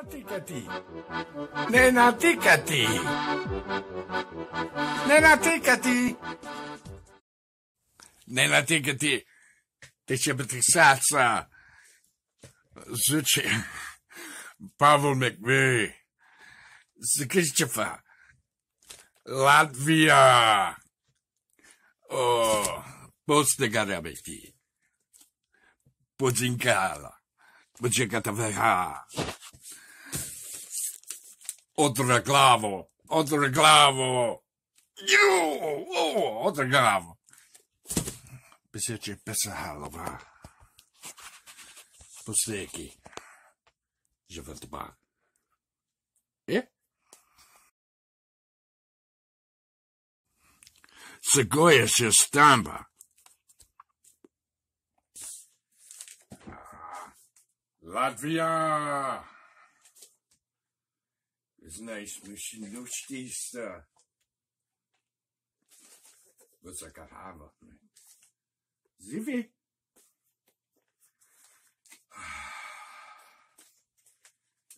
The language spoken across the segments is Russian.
Nenaticati. Nenaticati. Nenaticati. Nenaticati. Te će biti saca. Zvuči. Pavel McVey. Zgričefa. Latvija. O, poste ga rabiti. Pozinkala. Pozinkata vera. Outro clavo Outro reclamo! You! Oh, outro reclamo! Ah, aqui já Posleki. tomar. E? segoia se estampa, Latvia! Знаешь, учтись-то. Вот за карава. Зиви.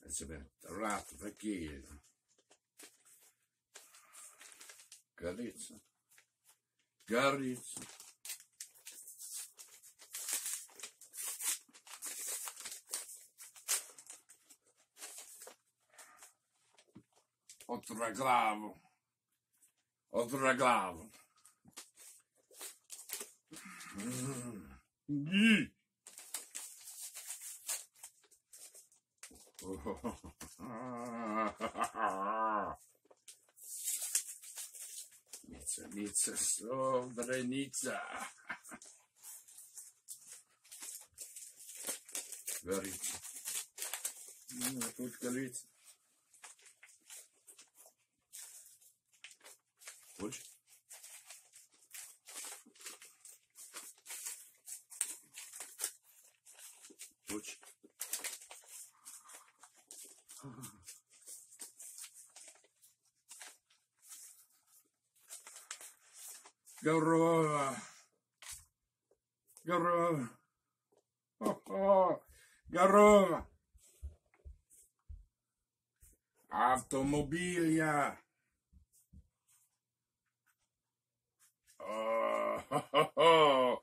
Себе рад такие. Горится. Горится. Отраглаву. Отраглаву. Ги. Мица, мица, собраница. Горит. Ну, тут горит. Больше? Больше? Корова. Корова. Хо-хо. Корова. Автомобиля. Oh,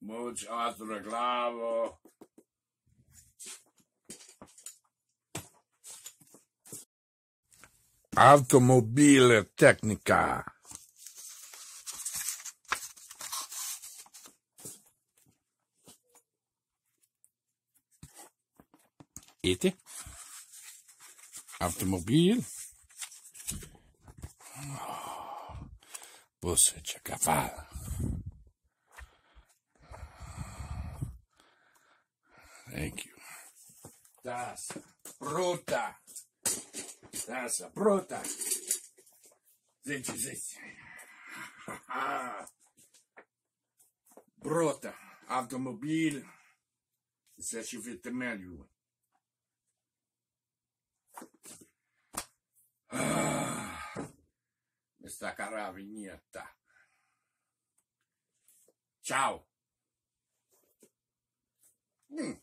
muchas reclamo. Automobile Technica. Iti? Automobile. Você tinha cavalo. Thank you. Das bruta. Das bruta. Gente, gente. Brota. Automobil. Isso é veterinário. Questa cara vignetta. Ciao. Mm.